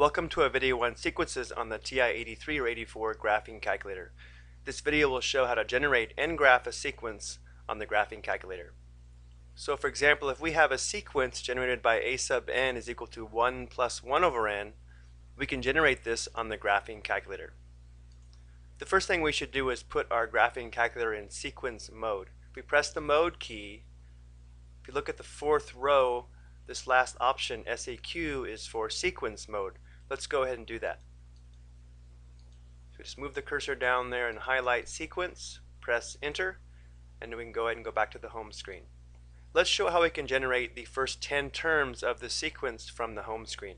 Welcome to a video on sequences on the TI-83 or 84 graphing calculator. This video will show how to generate and graph a sequence on the graphing calculator. So for example, if we have a sequence generated by a sub n is equal to 1 plus 1 over n, we can generate this on the graphing calculator. The first thing we should do is put our graphing calculator in sequence mode. If we press the mode key, if you look at the fourth row, this last option, SEQ, is for sequence mode. Let's go ahead and do that. So just move the cursor down there and highlight sequence, press enter, and then we can go ahead and go back to the home screen. Let's show how we can generate the first 10 terms of the sequence from the home screen.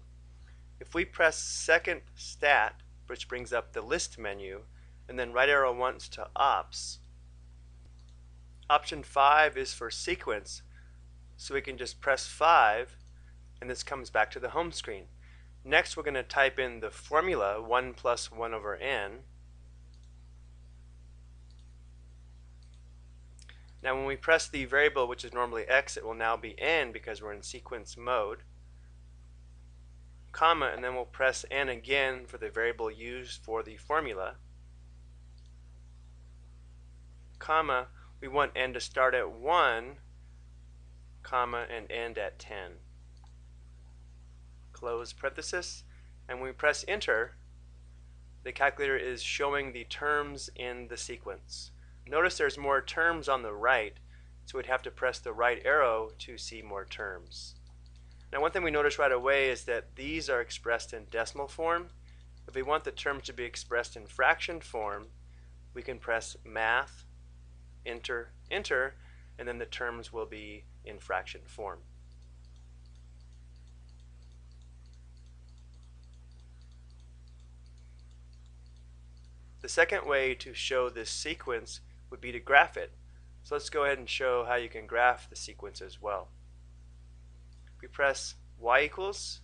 If we press second stat, which brings up the list menu, and then right arrow once to ops, option 5 is for sequence, so we can just press 5 and this comes back to the home screen. Next we're going to type in the formula 1 plus 1 over n. Now when we press the variable which is normally x it will now be n because we're in sequence mode comma and then we'll press n again for the variable used for the formula comma we want n to start at 1 comma, and end at 10. Close parenthesis, and when we press enter, the calculator is showing the terms in the sequence. Notice there's more terms on the right, so we'd have to press the right arrow to see more terms. Now one thing we notice right away is that these are expressed in decimal form. If we want the terms to be expressed in fraction form, we can press math, enter, enter, and then the terms will be in fraction form. The second way to show this sequence would be to graph it. So let's go ahead and show how you can graph the sequence as well. We press y equals.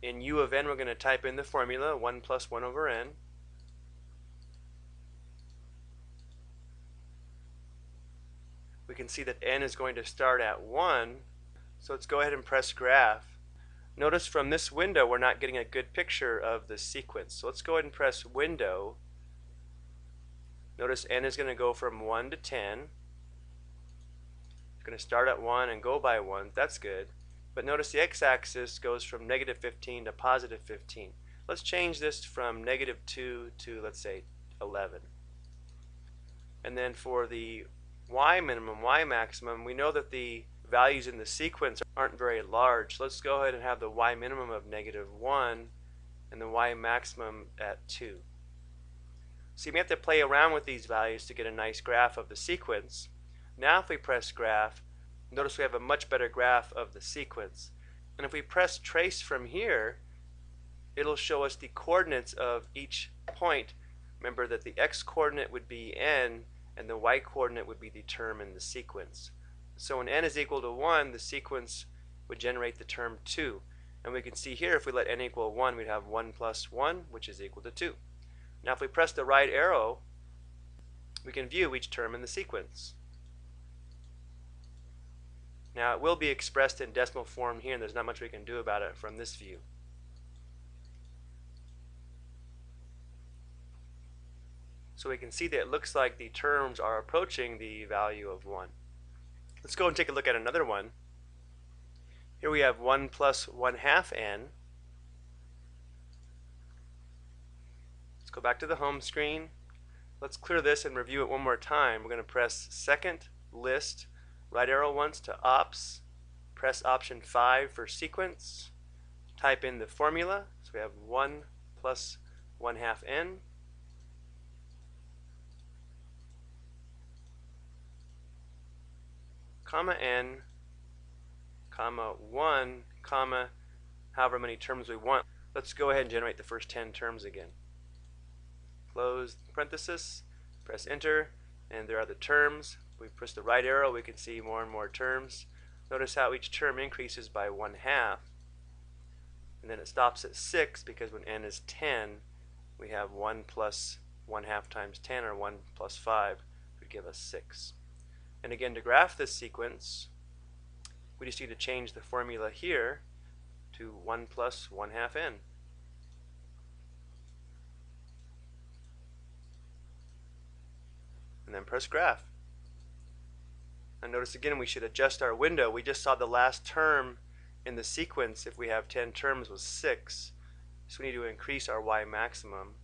In u of n we're going to type in the formula 1 plus 1 over n. we can see that n is going to start at 1. So let's go ahead and press graph. Notice from this window we're not getting a good picture of the sequence. So let's go ahead and press window. Notice n is going to go from 1 to 10. It's going to start at 1 and go by 1. That's good. But notice the x-axis goes from negative 15 to positive 15. Let's change this from negative 2 to, let's say, 11. And then for the y minimum, y maximum, we know that the values in the sequence aren't very large. Let's go ahead and have the y minimum of negative 1 and the y maximum at 2. So you may have to play around with these values to get a nice graph of the sequence. Now if we press graph, notice we have a much better graph of the sequence. And if we press trace from here, it'll show us the coordinates of each point. Remember that the x coordinate would be n and the y coordinate would be the term in the sequence. So when n is equal to 1, the sequence would generate the term 2. And we can see here if we let n equal 1, we'd have 1 plus 1, which is equal to 2. Now if we press the right arrow, we can view each term in the sequence. Now it will be expressed in decimal form here, and there's not much we can do about it from this view. So we can see that it looks like the terms are approaching the value of 1. Let's go and take a look at another one. Here we have 1 plus 1 half n. Go back to the home screen. Let's clear this and review it one more time. We're going to press second list, right arrow once to ops, press option 5 for sequence, type in the formula. So we have 1 plus 1 half n. comma n, comma 1, comma however many terms we want. Let's go ahead and generate the first 10 terms again. Close parenthesis, press enter, and there are the terms. We press the right arrow, we can see more and more terms. Notice how each term increases by one half. And then it stops at 6 because when n is 10, we have 1 plus 1 half times 10, or 1 plus 5 would give us 6. And again, to graph this sequence, we just need to change the formula here to 1 plus 1 half n. and then press graph. And notice again we should adjust our window. We just saw the last term in the sequence if we have 10 terms was 6. So we need to increase our y maximum.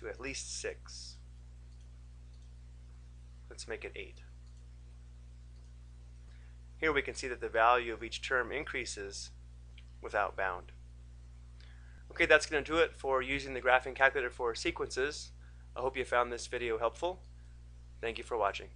to at least 6. Let's make it 8. Here we can see that the value of each term increases without bound. Okay, that's going to do it for using the graphing calculator for sequences. I hope you found this video helpful. Thank you for watching.